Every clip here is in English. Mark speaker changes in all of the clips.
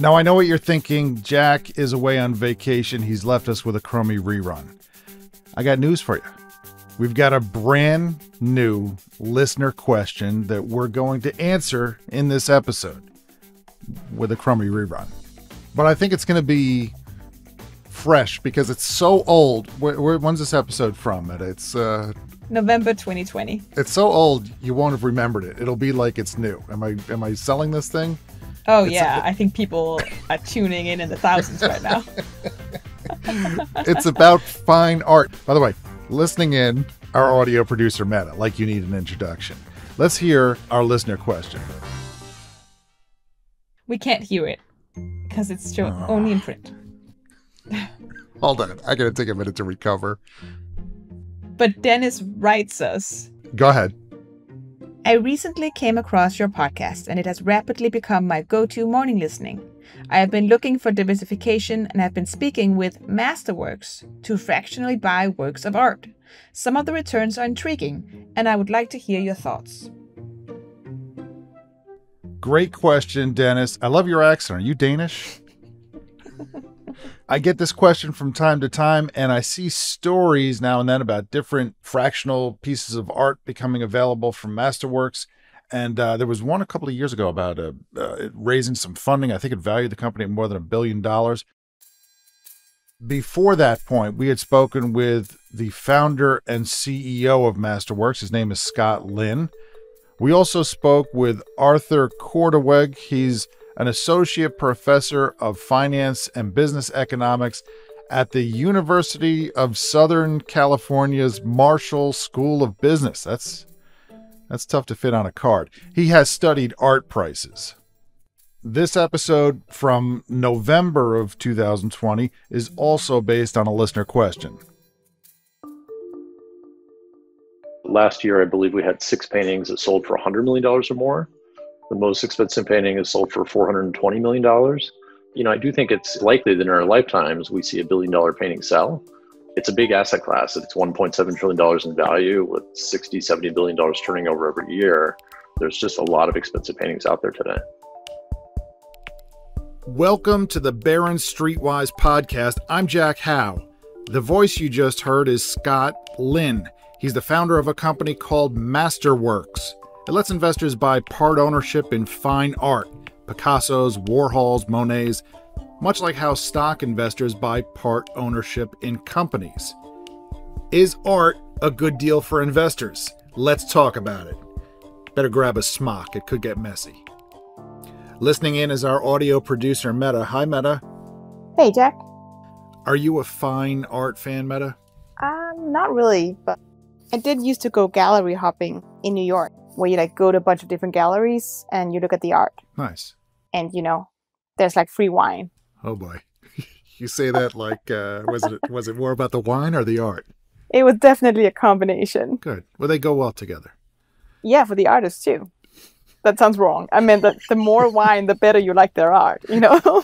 Speaker 1: Now, I know what you're thinking. Jack is away on vacation. He's left us with a crummy rerun. I got news for you. We've got a brand new listener question that we're going to answer in this episode with a crummy rerun. But I think it's going to be fresh because it's so old. Where, where, when's this episode from? It's uh,
Speaker 2: November 2020.
Speaker 1: It's so old you won't have remembered it. It'll be like it's new. Am I am I selling this thing?
Speaker 2: Oh it's yeah, a, I think people are tuning in in the thousands right now.
Speaker 1: it's about fine art. By the way, listening in, our audio producer Meta, like you need an introduction. Let's hear our listener question.
Speaker 2: We can't hear it because it's shown oh. Ah. only in print.
Speaker 1: Hold on, I gotta take a minute to recover.
Speaker 2: But Dennis writes us.
Speaker 1: Go ahead.
Speaker 2: I recently came across your podcast and it has rapidly become my go to morning listening. I have been looking for diversification and have been speaking with Masterworks to fractionally buy works of art. Some of the returns are intriguing, and I would like to hear your thoughts.
Speaker 1: Great question, Dennis. I love your accent. Are you Danish? I get this question from time to time, and I see stories now and then about different fractional pieces of art becoming available from Masterworks. And uh, there was one a couple of years ago about uh, uh, raising some funding. I think it valued the company at more than a billion dollars. Before that point, we had spoken with the founder and CEO of Masterworks. His name is Scott Lynn. We also spoke with Arthur Korteweg. He's an associate professor of finance and business economics at the University of Southern California's Marshall School of Business. That's that's tough to fit on a card. He has studied art prices. This episode from November of 2020 is also based on a listener question.
Speaker 3: Last year, I believe we had six paintings that sold for $100 million or more. The most expensive painting is sold for $420 million. You know, I do think it's likely that in our lifetimes we see a billion dollar painting sell. It's a big asset class. It's $1.7 trillion in value with 60, 70 billion dollars turning over every year. There's just a lot of expensive paintings out there today.
Speaker 1: Welcome to the Barron's Streetwise podcast. I'm Jack Hough. The voice you just heard is Scott Lynn. He's the founder of a company called Masterworks. It lets investors buy part ownership in fine art, Picasso's, Warhol's, Monet's, much like how stock investors buy part ownership in companies. Is art a good deal for investors? Let's talk about it. Better grab a smock, it could get messy. Listening in is our audio producer, Meta. Hi, Meta.
Speaker 4: Hey, Jack.
Speaker 1: Are you a fine art fan, Meta?
Speaker 4: Um, not really, but I did used to go gallery hopping in New York where you like go to a bunch of different galleries and you look at the art.
Speaker 1: Nice.
Speaker 4: And you know, there's like free wine.
Speaker 1: Oh boy. you say that like uh was it was it more about the wine or the art?
Speaker 4: It was definitely a combination.
Speaker 1: Good. Well they go well together.
Speaker 4: Yeah, for the artists too. That sounds wrong. I mean, the, the more wine, the better you like their art, you know?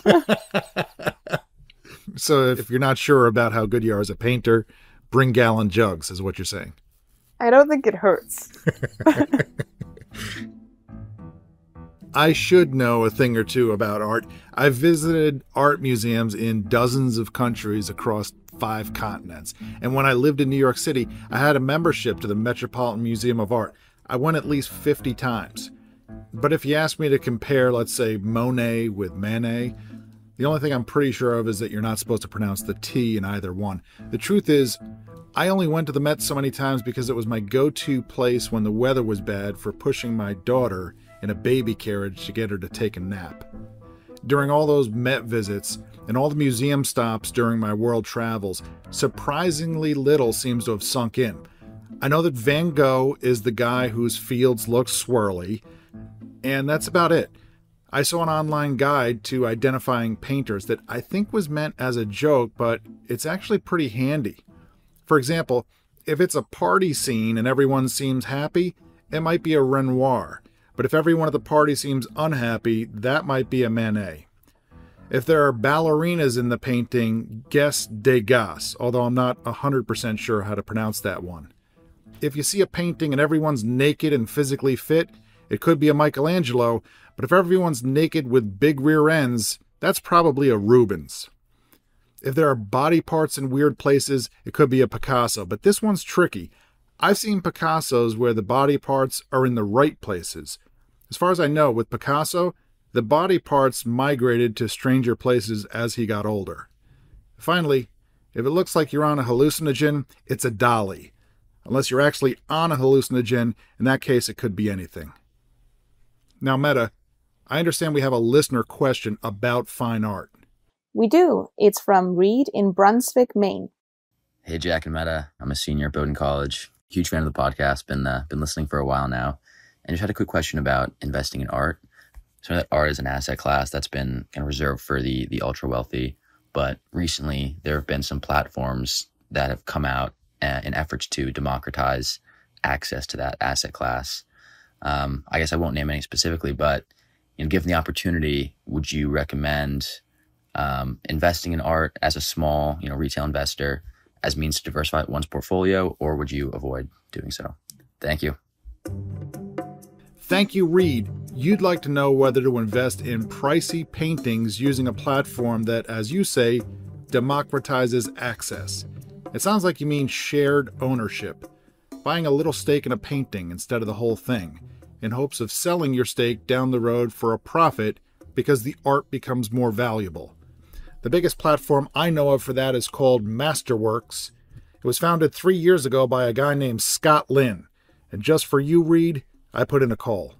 Speaker 1: so if you're not sure about how good you are as a painter, bring gallon jugs, is what you're saying.
Speaker 4: I don't think it hurts.
Speaker 1: I should know a thing or two about art. I've visited art museums in dozens of countries across five continents. And when I lived in New York City, I had a membership to the Metropolitan Museum of Art. I went at least 50 times. But if you ask me to compare, let's say, Monet with Manet, the only thing I'm pretty sure of is that you're not supposed to pronounce the T in either one. The truth is, I only went to the Met so many times because it was my go to place when the weather was bad for pushing my daughter in a baby carriage to get her to take a nap. During all those Met visits and all the museum stops during my world travels, surprisingly little seems to have sunk in. I know that Van Gogh is the guy whose fields look swirly, and that's about it. I saw an online guide to identifying painters that I think was meant as a joke, but it's actually pretty handy. For example, if it's a party scene and everyone seems happy, it might be a Renoir. But if everyone at the party seems unhappy, that might be a Manet. If there are ballerinas in the painting, guess Degas, although I'm not 100% sure how to pronounce that one. If you see a painting and everyone's naked and physically fit, it could be a Michelangelo, but if everyone's naked with big rear ends, That's probably a Rubens. If there are body parts in weird places, it could be a Picasso, but this one's tricky. I've seen Picassos where the body parts are in the right places. As far as I know, with Picasso, the body parts migrated to stranger places as he got older. Finally, if it looks like you're on a hallucinogen, it's a Dali. Unless you're actually on a hallucinogen, in that case, it could be anything. Now, Meta, I understand we have a listener question about fine art.
Speaker 4: We do. It's from Reed in Brunswick, Maine.
Speaker 5: Hey, Jack and Meta. I'm a senior at Bowdoin College. Huge fan of the podcast. Been uh, been listening for a while now, and just had a quick question about investing in art. So that art is an asset class that's been kind of reserved for the the ultra wealthy, but recently there have been some platforms that have come out uh, in efforts to democratize access to that asset class. Um, I guess I won't name any specifically, but you know, given the opportunity, would you recommend um, investing in art as a small, you know, retail investor as means to diversify one's portfolio, or would you avoid doing so? Thank you.
Speaker 1: Thank you, Reed. You'd like to know whether to invest in pricey paintings using a platform that, as you say, democratizes access. It sounds like you mean shared ownership, buying a little stake in a painting instead of the whole thing, in hopes of selling your stake down the road for a profit because the art becomes more valuable. The biggest platform I know of for that is called Masterworks. It was founded three years ago by a guy named Scott Lynn. And just for you, Reed, I put in a call.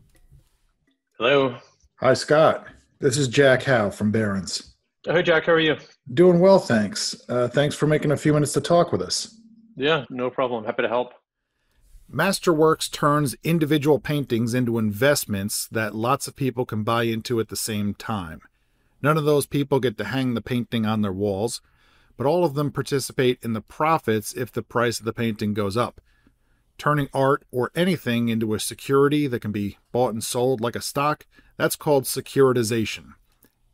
Speaker 3: Hello.
Speaker 1: Hi, Scott. This is Jack Hough from Barron's.
Speaker 3: Hey, Jack. How are you?
Speaker 1: Doing well, thanks. Uh, thanks for making a few minutes to talk with us.
Speaker 3: Yeah, no problem. Happy to help.
Speaker 1: Masterworks turns individual paintings into investments that lots of people can buy into at the same time. None of those people get to hang the painting on their walls, but all of them participate in the profits if the price of the painting goes up turning art or anything into a security that can be bought and sold like a stock, that's called securitization.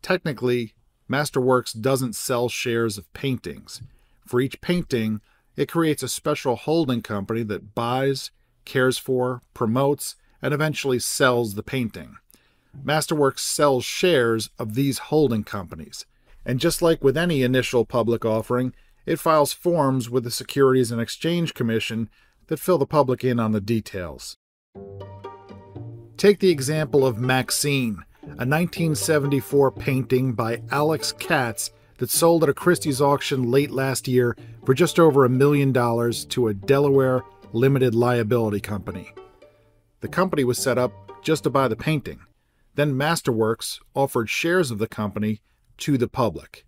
Speaker 1: Technically, Masterworks doesn't sell shares of paintings. For each painting, it creates a special holding company that buys, cares for, promotes, and eventually sells the painting. Masterworks sells shares of these holding companies. And just like with any initial public offering, it files forms with the Securities and Exchange Commission that fill the public in on the details. Take the example of Maxine, a 1974 painting by Alex Katz that sold at a Christie's auction late last year for just over a million dollars to a Delaware limited liability company. The company was set up just to buy the painting. Then Masterworks offered shares of the company to the public.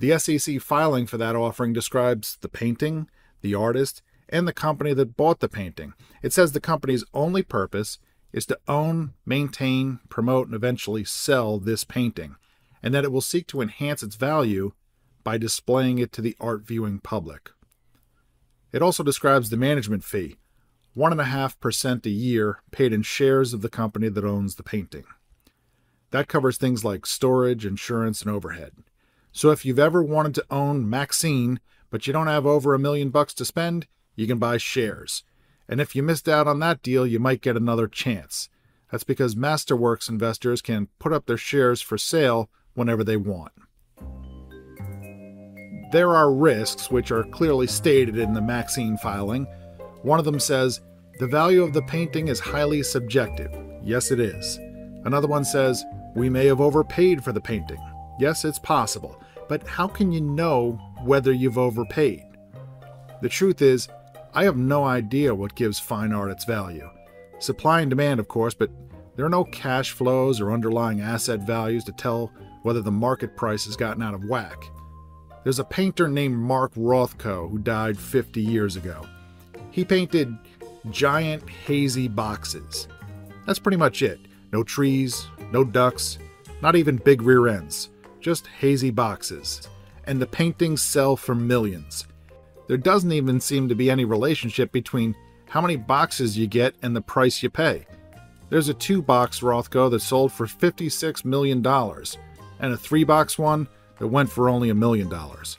Speaker 1: The SEC filing for that offering describes the painting, the artist, and the company that bought the painting. It says the company's only purpose is to own, maintain, promote, and eventually sell this painting, and that it will seek to enhance its value by displaying it to the art viewing public. It also describes the management fee, 1.5% a year paid in shares of the company that owns the painting. That covers things like storage, insurance, and overhead. So if you've ever wanted to own Maxine, but you don't have over a million bucks to spend, you can buy shares. And if you missed out on that deal, you might get another chance. That's because Masterworks investors can put up their shares for sale whenever they want. There are risks, which are clearly stated in the Maxine filing. One of them says, The value of the painting is highly subjective. Yes, it is. Another one says, We may have overpaid for the painting. Yes, it's possible. But how can you know whether you've overpaid? The truth is, I have no idea what gives fine art its value. Supply and demand, of course, but there are no cash flows or underlying asset values to tell whether the market price has gotten out of whack. There's a painter named Mark Rothko who died 50 years ago. He painted giant hazy boxes. That's pretty much it. No trees, no ducks, not even big rear ends, just hazy boxes. And the paintings sell for millions there doesn't even seem to be any relationship between how many boxes you get and the price you pay. There's a two box Rothko that sold for $56 million, and a three box one that went for only a million dollars.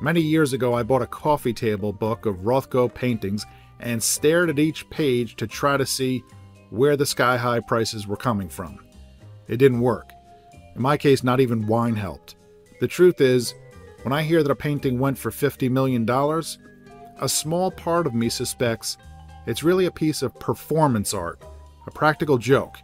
Speaker 1: Many years ago, I bought a coffee table book of Rothko paintings and stared at each page to try to see where the sky high prices were coming from. It didn't work. In my case, not even wine helped. The truth is, when I hear that a painting went for $50 million, a small part of me suspects it's really a piece of performance art, a practical joke,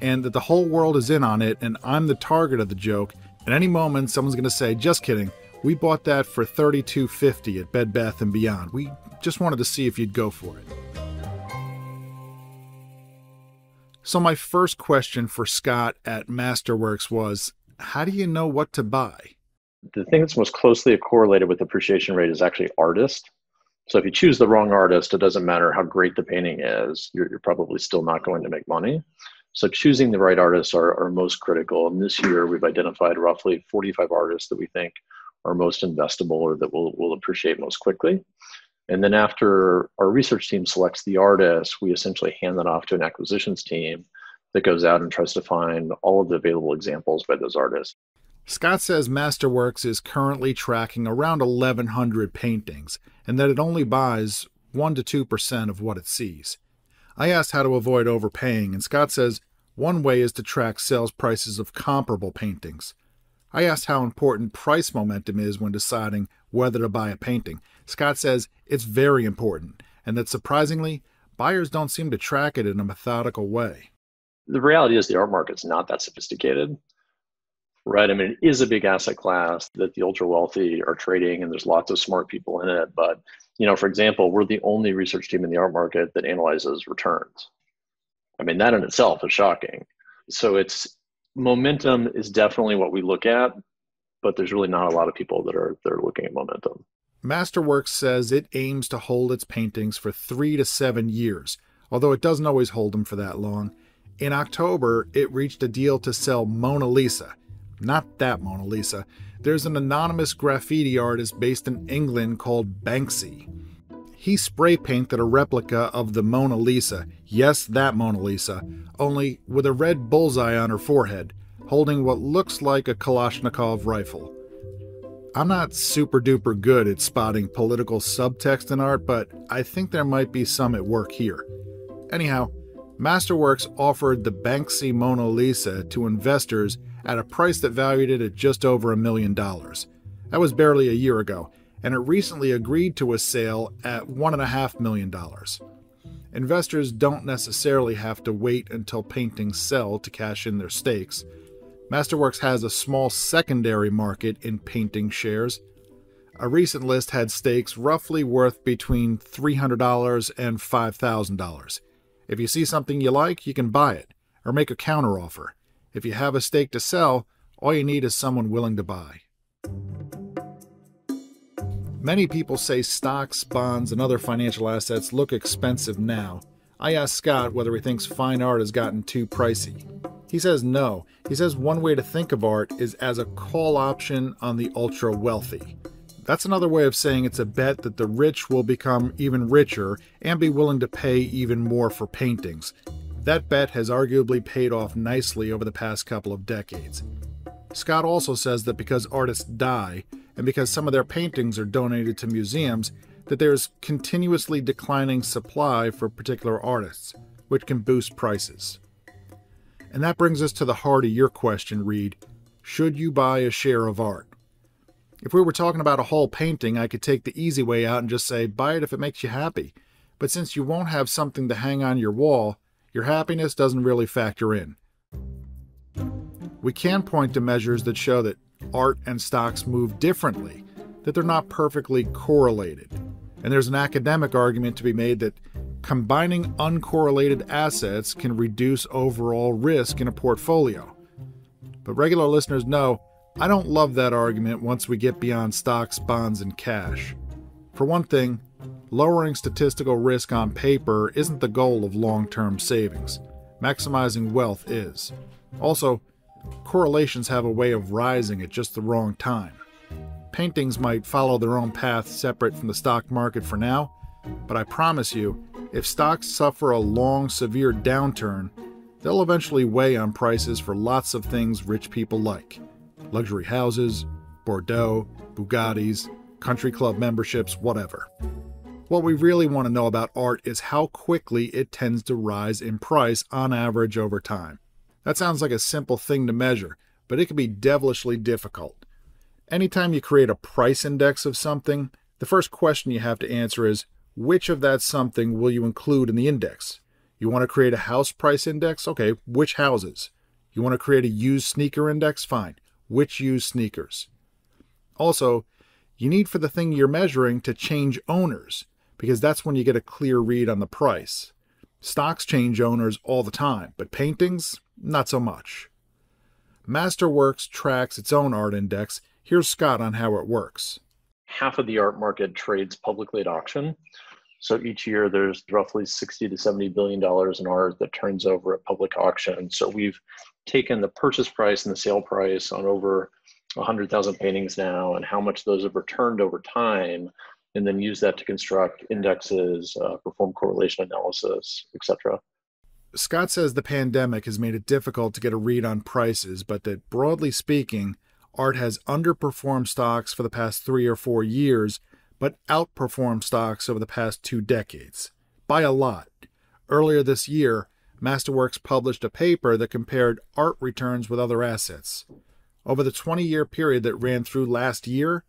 Speaker 1: and that the whole world is in on it and I'm the target of the joke. At any moment, someone's going to say, "Just kidding. We bought that for 32.50 at Bed Bath and Beyond. We just wanted to see if you'd go for it." So my first question for Scott at Masterworks was, how do you know what to buy?
Speaker 3: The thing that's most closely correlated with appreciation rate is actually artist. So if you choose the wrong artist, it doesn't matter how great the painting is, you're, you're probably still not going to make money. So choosing the right artists are, are most critical. And this year we've identified roughly 45 artists that we think are most investable or that will, will appreciate most quickly. And then after our research team selects the artist, we essentially hand that off to an acquisitions team that goes out and tries to find all of the available examples by those artists.
Speaker 1: Scott says Masterworks is currently tracking around 1,100 paintings and that it only buys 1 to 2% of what it sees. I asked how to avoid overpaying, and Scott says one way is to track sales prices of comparable paintings. I asked how important price momentum is when deciding whether to buy a painting. Scott says it's very important, and that surprisingly, buyers don't seem to track it in a methodical way.
Speaker 3: The reality is the art market's not that sophisticated right? I mean, it is a big asset class that the ultra wealthy are trading, and there's lots of smart people in it. But you know, for example, we're the only research team in the art market that analyzes returns. I mean, that in itself is shocking. So it's momentum is definitely what we look at, but there's really not a lot of people that are that are looking at momentum.
Speaker 1: Masterworks says it aims to hold its paintings for three to seven years, although it doesn't always hold them for that long. In October, it reached a deal to sell Mona Lisa, not that Mona Lisa. There's an anonymous graffiti artist based in England called Banksy. He spray painted a replica of the Mona Lisa, yes, that Mona Lisa, only with a red bullseye on her forehead, holding what looks like a Kalashnikov rifle. I'm not super duper good at spotting political subtext in art, but I think there might be some at work here. Anyhow, Masterworks offered the Banksy Mona Lisa to investors at a price that valued it at just over a million dollars. That was barely a year ago, and it recently agreed to a sale at $1.5 million. Investors don't necessarily have to wait until paintings sell to cash in their stakes. Masterworks has a small secondary market in painting shares. A recent list had stakes roughly worth between $300 and $5,000. If you see something you like, you can buy it or make a counteroffer. If you have a stake to sell, all you need is someone willing to buy. Many people say stocks, bonds, and other financial assets look expensive now. I asked Scott whether he thinks fine art has gotten too pricey. He says no. He says one way to think of art is as a call option on the ultra wealthy. That's another way of saying it's a bet that the rich will become even richer and be willing to pay even more for paintings, that bet has arguably paid off nicely over the past couple of decades. Scott also says that because artists die, and because some of their paintings are donated to museums, that there's continuously declining supply for particular artists, which can boost prices. And that brings us to the heart of your question, Reed. Should you buy a share of art? If we were talking about a whole painting, I could take the easy way out and just say, buy it if it makes you happy. But since you won't have something to hang on your wall, your happiness doesn't really factor in. We can point to measures that show that art and stocks move differently, that they're not perfectly correlated. And there's an academic argument to be made that combining uncorrelated assets can reduce overall risk in a portfolio. But regular listeners know I don't love that argument once we get beyond stocks, bonds, and cash. For one thing, Lowering statistical risk on paper isn't the goal of long term savings. Maximizing wealth is. Also, correlations have a way of rising at just the wrong time. Paintings might follow their own path separate from the stock market for now, but I promise you, if stocks suffer a long, severe downturn, they'll eventually weigh on prices for lots of things rich people like luxury houses, Bordeaux, Bugattis, country club memberships, whatever. What we really want to know about art is how quickly it tends to rise in price on average over time. That sounds like a simple thing to measure, but it can be devilishly difficult. Anytime you create a price index of something, the first question you have to answer is which of that something will you include in the index? You want to create a house price index? Okay, which houses? You want to create a used sneaker index? Fine. Which used sneakers? Also, you need for the thing you're measuring to change owners, because that's when you get a clear read on the price. Stocks change owners all the time, but paintings, not so much. Masterworks tracks its own art index. Here's Scott on how it works.
Speaker 3: Half of the art market trades publicly at auction. So each year there's roughly 60 to 70 billion dollars in art that turns over at public auction. So we've taken the purchase price and the sale price on over 100,000 paintings now and how much those have returned over time and then use that to construct indexes, uh, perform correlation analysis, etc.
Speaker 1: Scott says the pandemic has made it difficult to get a read on prices, but that broadly speaking, art has underperformed stocks for the past three or four years, but outperformed stocks over the past two decades. By a lot. Earlier this year, Masterworks published a paper that compared art returns with other assets. Over the 20 year period that ran through last year,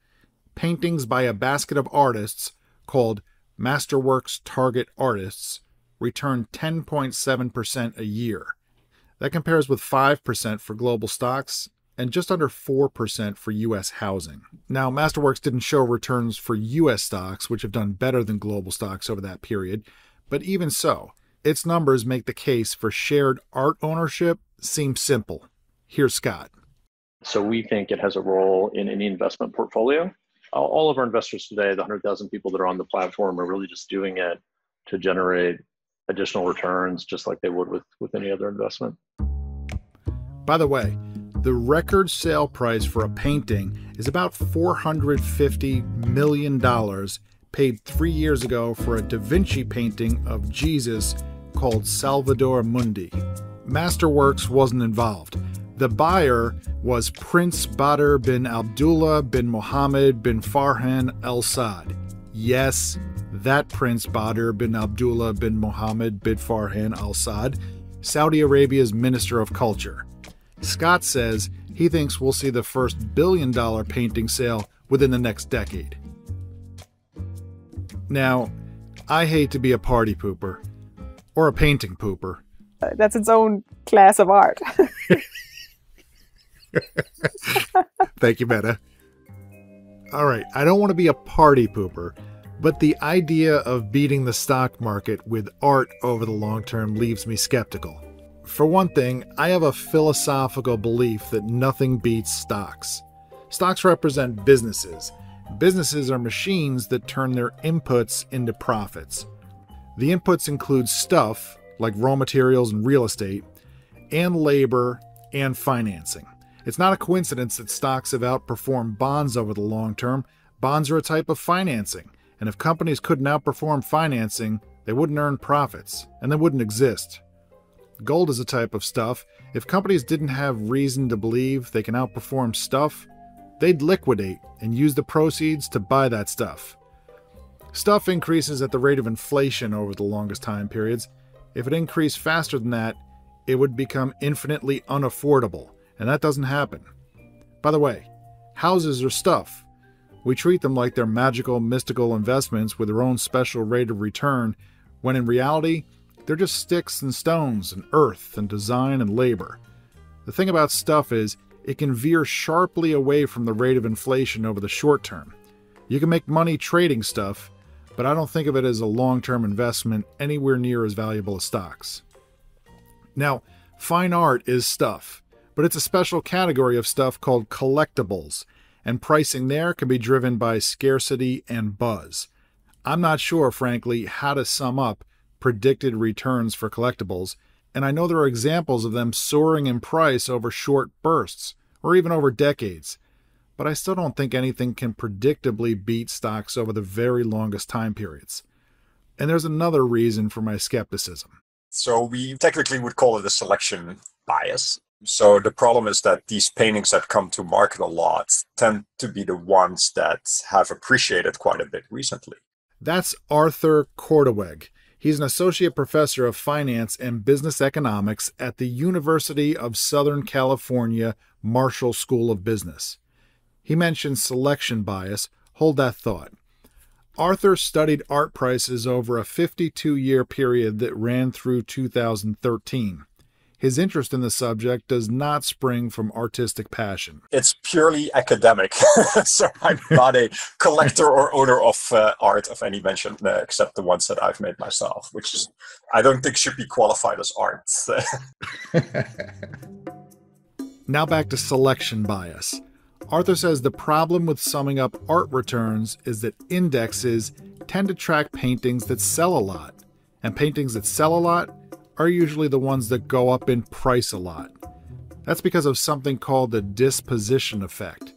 Speaker 1: paintings by a basket of artists called Masterworks Target Artists returned 10.7% a year. That compares with 5% for global stocks and just under 4% for U.S. housing. Now, Masterworks didn't show returns for U.S. stocks, which have done better than global stocks over that period, but even so, its numbers make the case for shared art ownership seem simple. Here's Scott.
Speaker 3: So we think it has a role in any investment portfolio. All of our investors today, the 100,000 people that are on the platform, are really just doing it to generate additional returns, just like they would with, with any other investment.
Speaker 1: By the way, the record sale price for a painting is about $450 million paid three years ago for a Da Vinci painting of Jesus called Salvator Mundi. Masterworks wasn't involved. The buyer was Prince Badr bin Abdullah bin Mohammed bin Farhan Al Saud. Yes, that Prince Badr bin Abdullah bin Mohammed bin Farhan Al Saud, Saudi Arabia's Minister of Culture. Scott says he thinks we'll see the first billion dollar painting sale within the next decade. Now, I hate to be a party pooper or a painting pooper.
Speaker 4: Uh, that's its own class of art.
Speaker 1: Thank you, Meta. All right, I don't want to be a party pooper, but the idea of beating the stock market with art over the long term leaves me skeptical. For one thing, I have a philosophical belief that nothing beats stocks. Stocks represent businesses. Businesses are machines that turn their inputs into profits. The inputs include stuff, like raw materials and real estate, and labor and financing. It's not a coincidence that stocks have outperformed bonds over the long term. Bonds are a type of financing, and if companies couldn't outperform financing, they wouldn't earn profits, and they wouldn't exist. Gold is a type of stuff. If companies didn't have reason to believe they can outperform stuff, they'd liquidate and use the proceeds to buy that stuff. Stuff increases at the rate of inflation over the longest time periods. If it increased faster than that, it would become infinitely unaffordable and that doesn't happen. By the way, houses are stuff. We treat them like they're magical, mystical investments with their own special rate of return, when in reality, they're just sticks and stones and earth and design and labor. The thing about stuff is, it can veer sharply away from the rate of inflation over the short term. You can make money trading stuff, but I don't think of it as a long term investment anywhere near as valuable as stocks. Now, fine art is stuff but it's a special category of stuff called collectibles, and pricing there can be driven by scarcity and buzz. I'm not sure, frankly, how to sum up predicted returns for collectibles, and I know there are examples of them soaring in price over short bursts, or even over decades. But I still don't think anything can predictably beat stocks over the very longest time periods. And there's another reason for my skepticism.
Speaker 6: So we technically would call it a selection bias. So the problem is that these paintings that come to market a lot tend to be the ones that have appreciated quite a bit recently.
Speaker 1: That's Arthur Korteweg. He's an associate professor of finance and business economics at the University of Southern California Marshall School of Business. He mentions selection bias. Hold that thought. Arthur studied art prices over a 52 year period that ran through 2013. His interest in the subject does not spring from artistic passion.
Speaker 6: It's purely academic. so I'm not a collector or owner of uh, art of any mention, uh, except the ones that I've made myself, which is, I don't think should be qualified as art.
Speaker 1: now back to selection bias. Arthur says the problem with summing up art returns is that indexes tend to track paintings that sell a lot, and paintings that sell a lot are usually the ones that go up in price a lot. That's because of something called the disposition effect.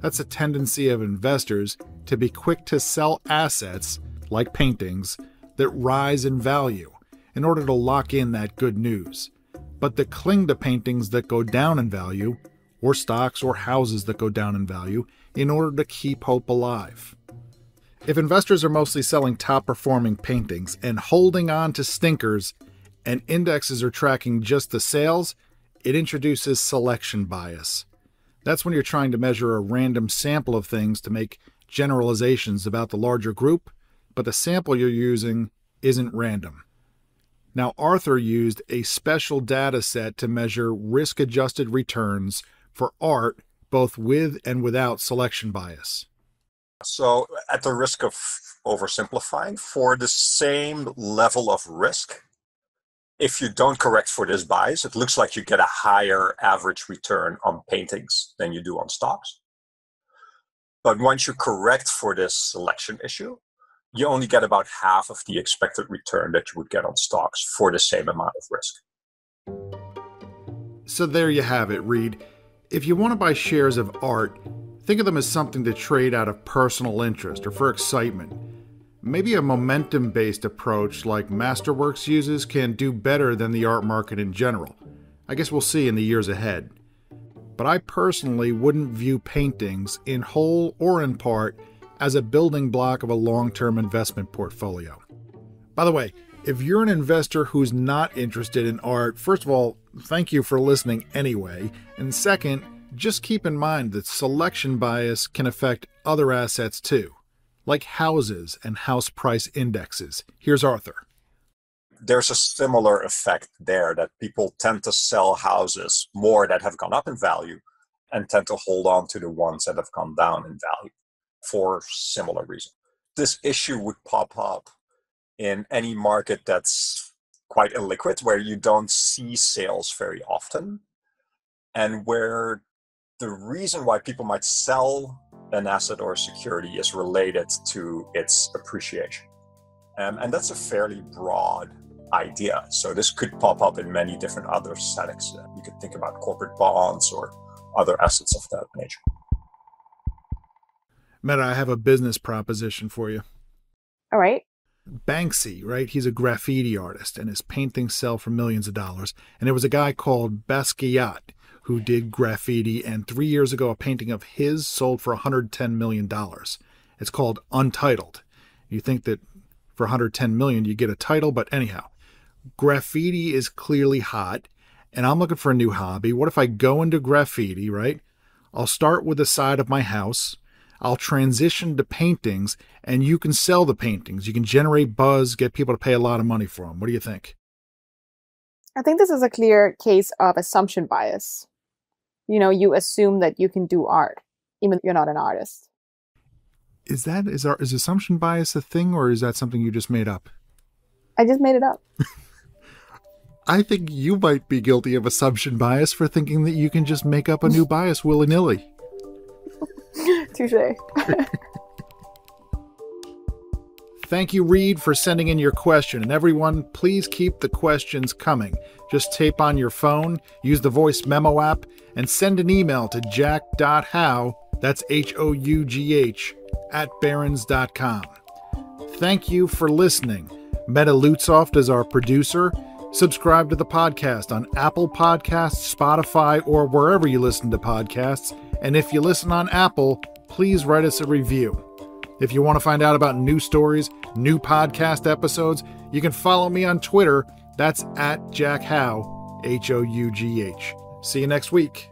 Speaker 1: That's a tendency of investors to be quick to sell assets, like paintings, that rise in value in order to lock in that good news, but that cling to paintings that go down in value, or stocks or houses that go down in value, in order to keep hope alive. If investors are mostly selling top performing paintings and holding on to stinkers and indexes are tracking just the sales, it introduces selection bias. That's when you're trying to measure a random sample of things to make generalizations about the larger group, but the sample you're using isn't random. Now, Arthur used a special data set to measure risk adjusted returns for art both with and without selection bias.
Speaker 6: So, at the risk of oversimplifying, for the same level of risk, if you don't correct for this bias, it looks like you get a higher average return on paintings than you do on stocks. But once you correct for this selection issue, you only get about half of the expected return that you would get on stocks for the same amount of risk.
Speaker 1: So there you have it, Reed. If you want to buy shares of art, think of them as something to trade out of personal interest or for excitement. Maybe a momentum based approach like Masterworks uses can do better than the art market in general. I guess we'll see in the years ahead. But I personally wouldn't view paintings, in whole or in part, as a building block of a long term investment portfolio. By the way, if you're an investor who's not interested in art, first of all, thank you for listening anyway. And second, just keep in mind that selection bias can affect other assets too like houses and house price indexes. Here's Arthur.
Speaker 6: There's a similar effect there that people tend to sell houses more that have gone up in value and tend to hold on to the ones that have gone down in value for similar reasons. This issue would pop up in any market that's quite illiquid, where you don't see sales very often, and where the reason why people might sell an asset or a security is related to its appreciation. Um, and that's a fairly broad idea. So this could pop up in many different other settings. Uh, you could think about corporate bonds or other assets of that nature.
Speaker 1: Meta, I have a business proposition for you.
Speaker 4: All right.
Speaker 1: Banksy, right? He's a graffiti artist and his paintings sell for millions of dollars. And there was a guy called Basquiat who did graffiti, and three years ago, a painting of his sold for $110 million. It's called Untitled. You think that for 110 million you get a title, but anyhow, graffiti is clearly hot, and I'm looking for a new hobby. What if I go into graffiti, right? I'll start with the side of my house. I'll transition to paintings, and you can sell the paintings. You can generate buzz, get people to pay a lot of money for them. What do you think?
Speaker 4: I think this is a clear case of assumption bias you know you assume that you can do art even if you're not an artist.
Speaker 1: Is that is our is assumption bias a thing or is that something you just made up?
Speaker 4: I just made it up.
Speaker 1: I think you might be guilty of assumption bias for thinking that you can just make up a new bias willy-nilly.
Speaker 4: Touche.
Speaker 1: Thank you, Reed, for sending in your question. And everyone, please keep the questions coming. Just tape on your phone, use the voice memo app, and send an email to jack.hough, that's H O U G H, at barrons.com. Thank you for listening. Meta Lutzoft is our producer. Subscribe to the podcast on Apple Podcasts, Spotify, or wherever you listen to podcasts. And if you listen on Apple, please write us a review. If you want to find out about new stories, new podcast episodes, you can follow me on Twitter. That's at Jack Hough, H O U G H. See you next week.